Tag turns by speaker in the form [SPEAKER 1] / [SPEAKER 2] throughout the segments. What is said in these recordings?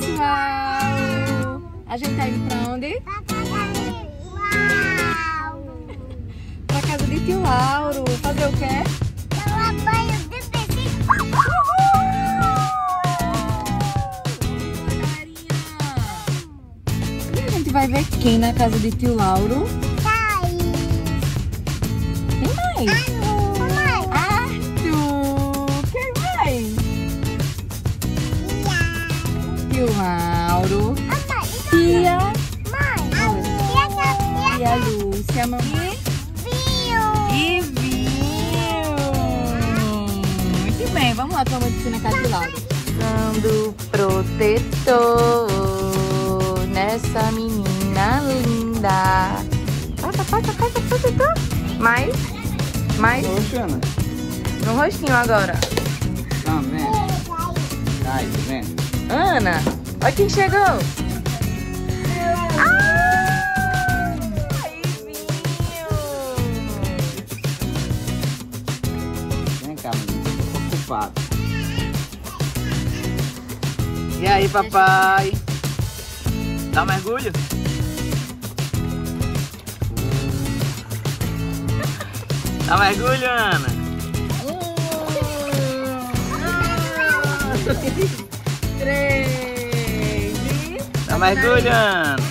[SPEAKER 1] pessoal! A gente tá indo pra onde? Pra casa de tio Lauro. Fazer o quê? E a gente vai ver quem na casa de tio Lauro? Quem mais? Arthur! Lúcia, mamãe. E vinho. Muito bem, vamos lá tomar piscina na casa de Lauro. Usando protetor nessa menina linda. Passa, passa, passa, protetor. Mais, mais.
[SPEAKER 2] Oxana.
[SPEAKER 1] No rostinho agora.
[SPEAKER 2] Tá vendo? Tá vendo?
[SPEAKER 1] Ana, olha quem chegou. Ah,
[SPEAKER 2] ocupado. E aí, papai? Dá um mergulho? Dá um mergulho, Ana?
[SPEAKER 1] Três. E...
[SPEAKER 2] Dá um mergulho, Ana?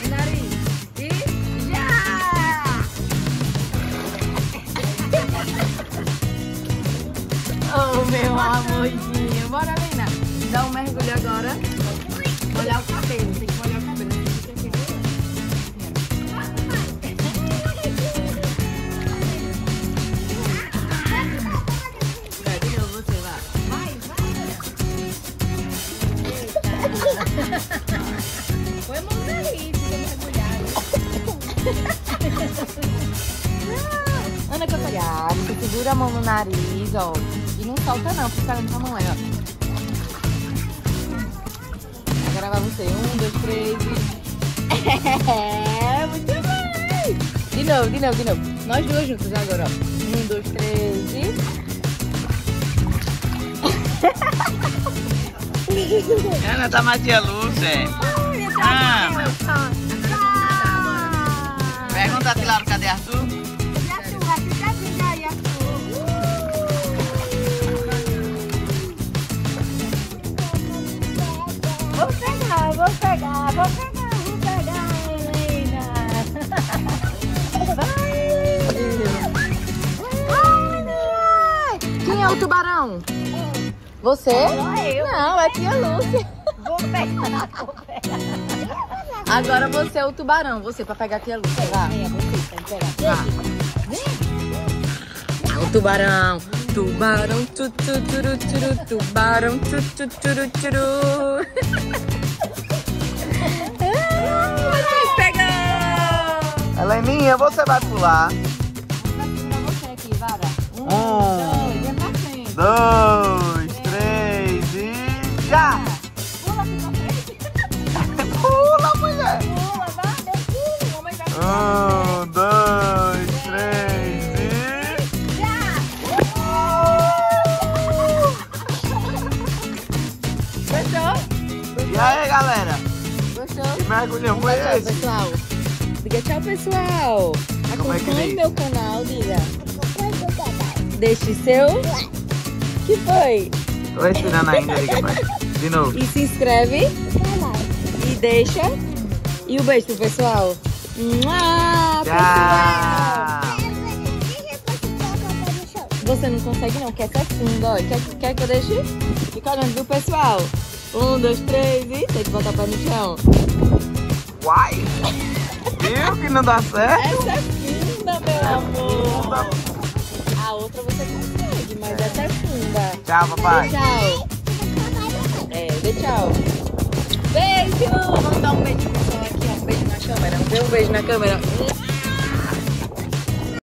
[SPEAKER 1] Amorzinho. Bora, Lina. Dá um mergulho agora. Molhar o cabelo. Tem que molhar o cabelo. Vai, de novo você, vai. Vai, vai. Põe a mão no nariz, fica mergulhado. Ana você segura a mão no nariz, ó. Não solta não, fica na sua mamãe, ó. Agora vai você. Um, dois, três e... É, muito bem! De novo, de novo, de novo. Nós duas juntos agora, ó. Um, dois, três e...
[SPEAKER 2] Ana, tá mais tia Lúcia. Ah, pergunta a Tilauro, cadê Arthur?
[SPEAKER 1] Vou pegar, vou pegar, vou pegar, vou pegar, Helena. Vai, Ai, Quem é o tubarão? Você? Não, é tia Lúcia.
[SPEAKER 3] Vou pegar, vou pegar.
[SPEAKER 1] Agora você é o tubarão, você pra pegar a tia Lúcia, vá.
[SPEAKER 3] É, você que pegar.
[SPEAKER 1] Vá. O tubarão, tubarão, tu, tu, turu, turu, tubarão, tu, tu, turu, turu. Vocês!
[SPEAKER 2] Heleninha, você vai pular.
[SPEAKER 1] você aqui, Vara.
[SPEAKER 2] Um,
[SPEAKER 1] dois,
[SPEAKER 2] dois, E aí, galera?
[SPEAKER 1] Gostou?
[SPEAKER 2] Que mergulhão foi
[SPEAKER 1] Tchau,
[SPEAKER 2] esse?
[SPEAKER 1] pessoal. Diga tchau, pessoal.
[SPEAKER 2] Como é que
[SPEAKER 1] Acompanhe
[SPEAKER 2] diz?
[SPEAKER 1] meu canal, diga. Deixe seu... que foi?
[SPEAKER 2] Tô ensinando ainda, liga, pai. De novo.
[SPEAKER 1] E se inscreve e deixa. E o beijo pro pessoal. Mua, pessoal.
[SPEAKER 2] Tchau!
[SPEAKER 1] Você não consegue não, quer ser fundo, ó. Quer, quer que eu deixe? Fica olhando, viu, pessoal? Um, dois, três e... Tem que botar o pé no chão.
[SPEAKER 2] Uai! Viu que não dá certo?
[SPEAKER 1] Essa é funda, meu amor. A outra você consegue, mas essa é funda.
[SPEAKER 2] Tchau, papai.
[SPEAKER 1] Dê tchau. É, dê tchau. Beijo! Vamos dar um beijo pro pessoal aqui, ó. Um beijo na câmera. Dê um beijo na câmera.